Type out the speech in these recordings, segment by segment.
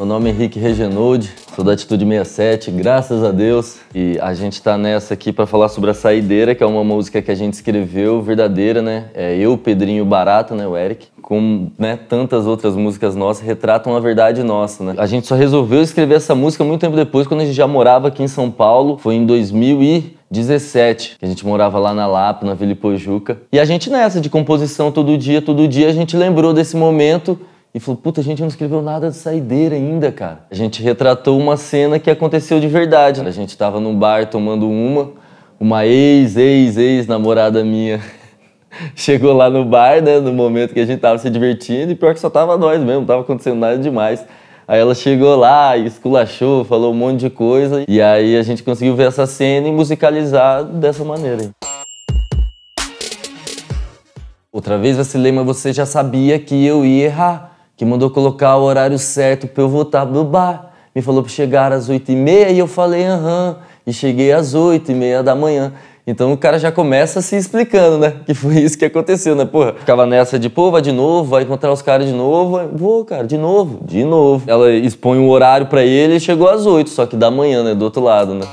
Meu nome é Henrique Regenoldi, sou da Atitude 67, graças a Deus. E a gente tá nessa aqui para falar sobre a Saideira, que é uma música que a gente escreveu, verdadeira, né? É eu, Pedrinho Barato, né, o Eric, como né, tantas outras músicas nossas, retratam a verdade nossa, né? A gente só resolveu escrever essa música muito tempo depois, quando a gente já morava aqui em São Paulo, foi em 2000 e 17, que a gente morava lá na Lapa, na Vila Ipojuca. E a gente nessa de composição todo dia, todo dia, a gente lembrou desse momento e falou: Puta, a gente não escreveu nada de saideira ainda, cara. A gente retratou uma cena que aconteceu de verdade. A gente tava num bar tomando uma, uma ex, ex, ex namorada minha chegou lá no bar, né, no momento que a gente tava se divertindo, e pior que só tava nós mesmo, não tava acontecendo nada demais. Aí ela chegou lá, esculachou, falou um monte de coisa, e aí a gente conseguiu ver essa cena e musicalizar dessa maneira. Outra vez vacilei, mas você já sabia que eu ia errar que mandou colocar o horário certo para eu voltar do bar. Me falou para chegar às oito e meia e eu falei aham. E cheguei às oito e meia da manhã. Então o cara já começa se explicando, né? Que foi isso que aconteceu, né? Porra, ficava nessa de, pô, vai de novo, vai encontrar os caras de novo. Vou, cara, de novo, de novo. Ela expõe um horário para ele e chegou às oito, só que da manhã, né? Do outro lado, né?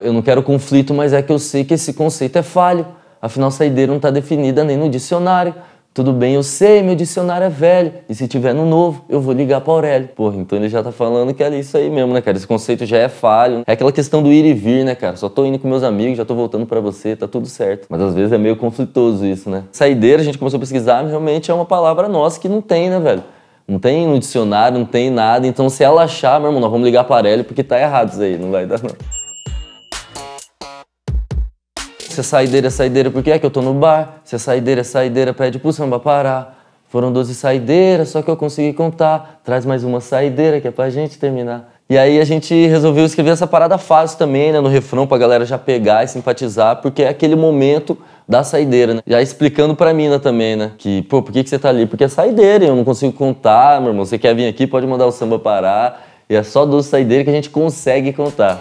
Eu não quero conflito, mas é que eu sei que esse conceito é falho. Afinal, saideira não está definida nem no dicionário. Tudo bem, eu sei, meu dicionário é velho. E se tiver no novo, eu vou ligar para Aurélio. Porra, então ele já tá falando que é isso aí mesmo, né, cara? Esse conceito já é falho. É aquela questão do ir e vir, né, cara? Só tô indo com meus amigos, já tô voltando para você, tá tudo certo. Mas às vezes é meio conflitoso isso, né? Saideira, a gente começou a pesquisar, realmente é uma palavra nossa que não tem, né, velho? Não tem no dicionário, não tem nada. Então se ela achar, meu irmão, nós vamos ligar para Aurélio porque tá errado isso aí, não vai dar não. Se é saideira, é saideira, por que é que eu tô no bar? Se é saideira, é saideira, pede pro samba parar. Foram 12 saideiras, só que eu consegui contar. Traz mais uma saideira que é pra gente terminar. E aí a gente resolveu escrever essa parada fácil também, né, no refrão, pra galera já pegar e simpatizar, porque é aquele momento da saideira, né? Já explicando pra mina também, né? Que, pô, por que, que você tá ali? Porque é saideira, eu não consigo contar, meu irmão. Você quer vir aqui, pode mandar o samba parar. E é só 12 saideiras que a gente consegue contar.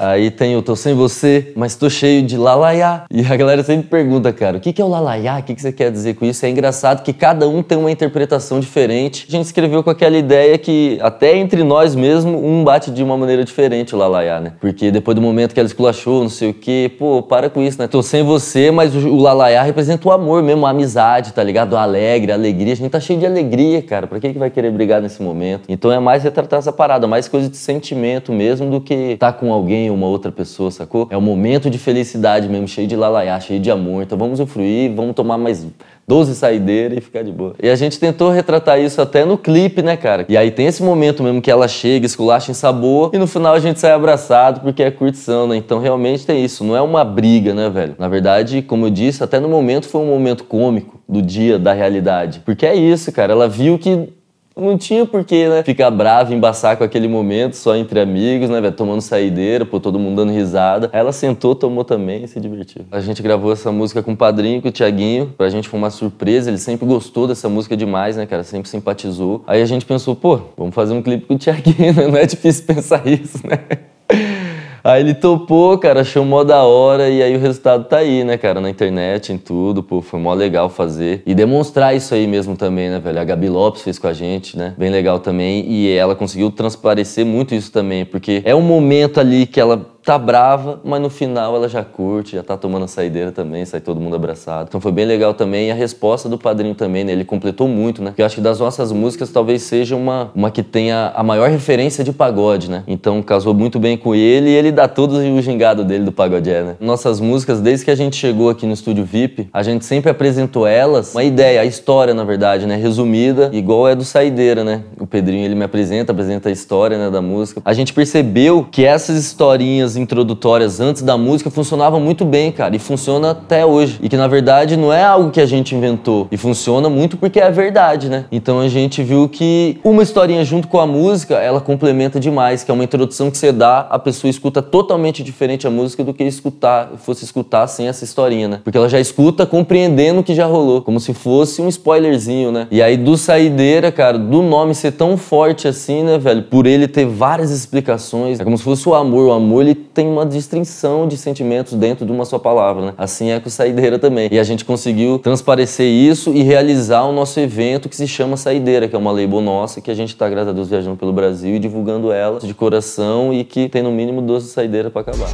Aí tem o Tô Sem Você, mas tô cheio de lalaiá. E a galera sempre pergunta, cara, o que, que é o lalaiá? O que, que você quer dizer com isso? É engraçado que cada um tem uma interpretação diferente. A gente escreveu com aquela ideia que até entre nós mesmo, um bate de uma maneira diferente o lalaiá, né? Porque depois do momento que ela esculachou, não sei o quê, pô, para com isso, né? Tô sem você, mas o, lalaiá representa o amor mesmo, a amizade, tá ligado? O alegre, a alegria. A gente tá cheio de alegria, cara. Pra que, que vai querer brigar nesse momento? Então é mais retratar essa parada, mais coisa de sentimento mesmo do que tá com alguém uma outra pessoa, sacou? É um momento de felicidade mesmo, cheio de lalaiá, cheio de amor. Então vamos usufruir, vamos tomar mais 12 saideiras e ficar de boa. E a gente tentou retratar isso até no clipe, né, cara? E aí tem esse momento mesmo que ela chega, esculacha em sabor, e no final a gente sai abraçado porque é curtição, né? Então realmente tem isso, não é uma briga, né, velho? Na verdade, como eu disse, até no momento foi um momento cômico do dia da realidade. Porque é isso, cara. Ela viu que não tinha porquê, né? Ficar bravo, embaçar com aquele momento só entre amigos, né, velho? Tomando saideira, pô, todo mundo dando risada. Aí ela sentou, tomou também e se divertiu. A gente gravou essa música com o padrinho, com o Tiaguinho. Pra gente foi uma surpresa. Ele sempre gostou dessa música demais, né, cara? Sempre simpatizou. Aí a gente pensou, pô, vamos fazer um clipe com o Tiaguinho, né? Não é difícil pensar isso, né? Aí ele topou, cara, achou mó da hora e aí o resultado tá aí, né, cara, na internet, em tudo, pô, foi mó legal fazer. E demonstrar isso aí mesmo também, né, velho? A Gabi Lopes fez com a gente, né? Bem legal também. E ela conseguiu transparecer muito isso também, porque é um momento ali que ela tá brava, mas no final ela já curte, já tá tomando a saideira também, sai todo mundo abraçado. Então foi bem legal também. E a resposta do padrinho também, né? Ele completou muito, né? Eu acho que das nossas músicas talvez seja uma, uma que tenha a maior referência de pagode, né? Então casou muito bem com ele e ele dá todo o gingado dele do pagode, né? Nossas músicas, desde que a gente chegou aqui no estúdio VIP, a gente sempre apresentou elas, uma ideia, a história, na verdade, né? Resumida, igual é do Saideira, né? Pedrinho, ele me apresenta, apresenta a história, né, da música. A gente percebeu que essas historinhas introdutórias antes da música funcionavam muito bem, cara, e funciona até hoje. E que na verdade não é algo que a gente inventou, e funciona muito porque é verdade, né? Então a gente viu que uma historinha junto com a música, ela complementa demais, que é uma introdução que você dá, a pessoa escuta totalmente diferente a música do que escutar, fosse escutar sem essa historinha, né? Porque ela já escuta compreendendo o que já rolou, como se fosse um spoilerzinho, né? E aí do Saideira, cara, do nome ser tão forte assim, né, velho? Por ele ter várias explicações, é como se fosse o amor, o amor ele tem uma distinção de sentimentos dentro de uma só palavra, né? Assim é com Saideira também. E a gente conseguiu transparecer isso e realizar o nosso evento que se chama Saideira, que é uma label nossa que a gente tá, graças a Deus, viajando pelo Brasil e divulgando ela de coração e que tem no mínimo 12 saideiras para acabar.